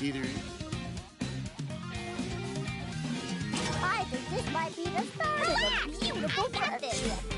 either. I think this might be the start Relax! of a beautiful partnership.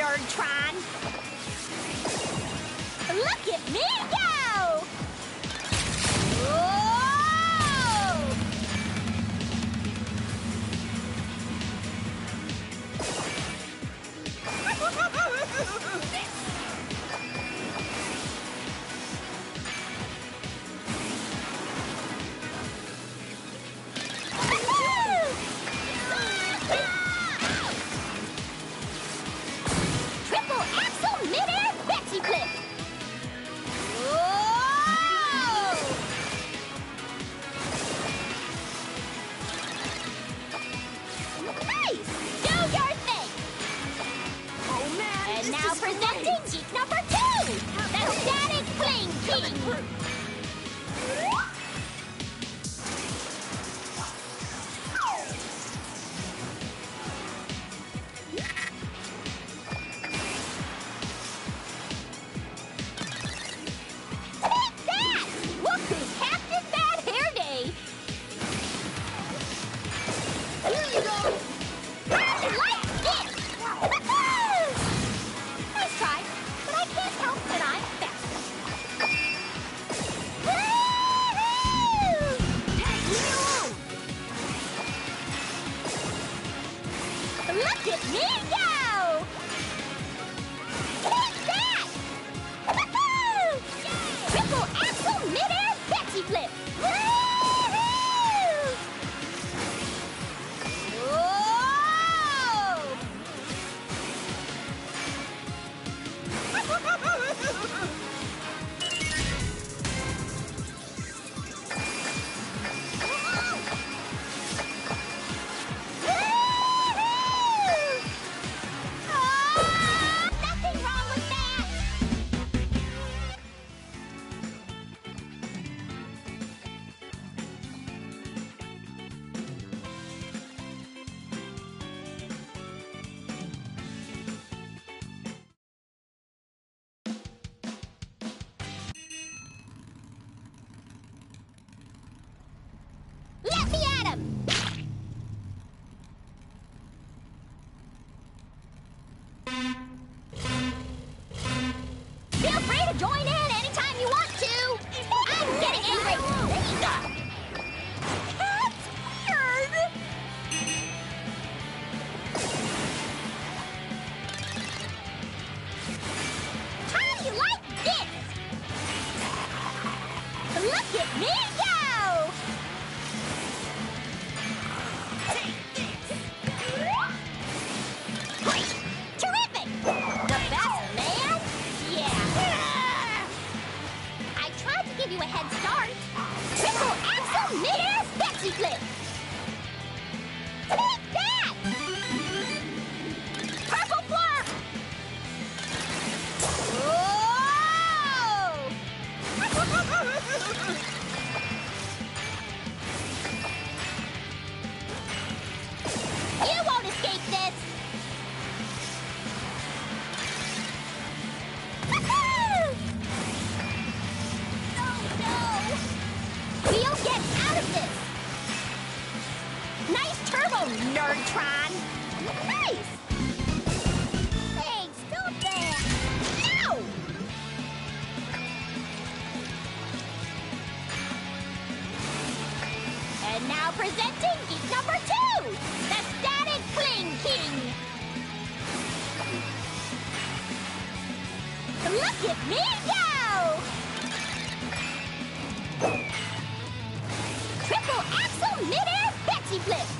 Nerdtron! Look at me go! join Tron. Nice! Hey, stop there! No! And now presenting geek number two, the Static Fling King. Look at me go! Triple Axel midair Betsy flip.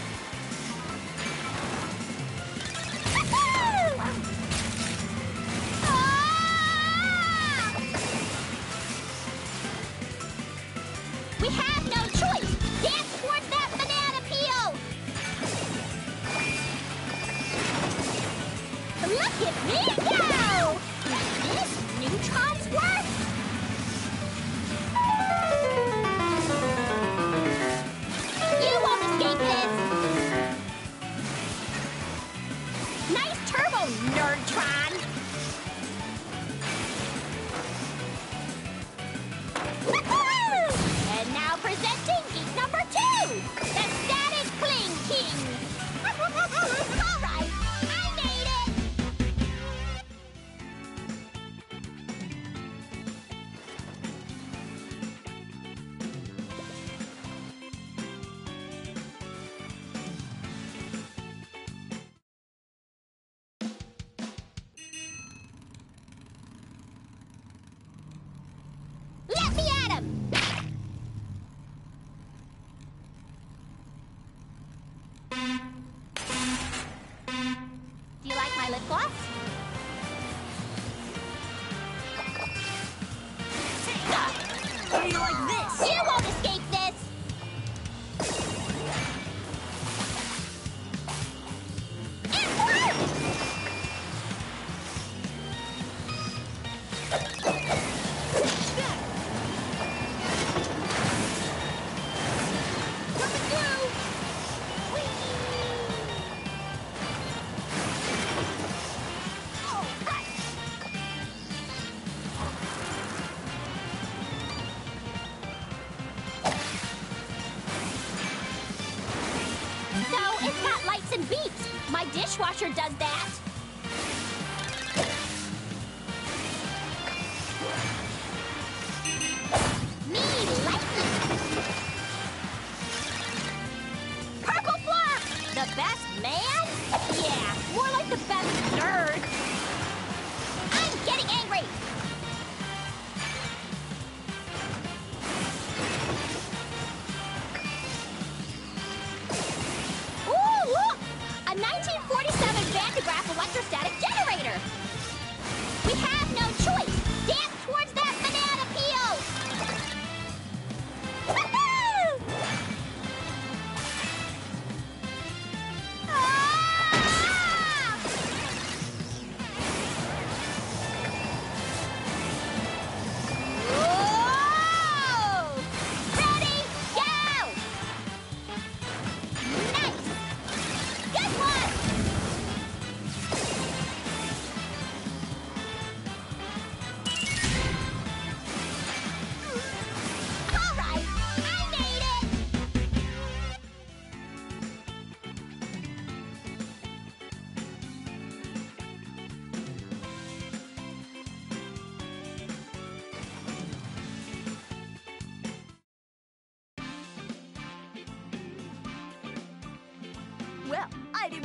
Look at me go! This neutron's worth dishwasher does that.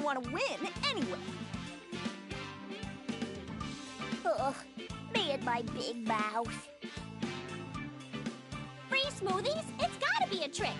want to win anyway. Ugh, my big mouth. Free smoothies? It's gotta be a trick.